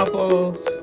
Waffles.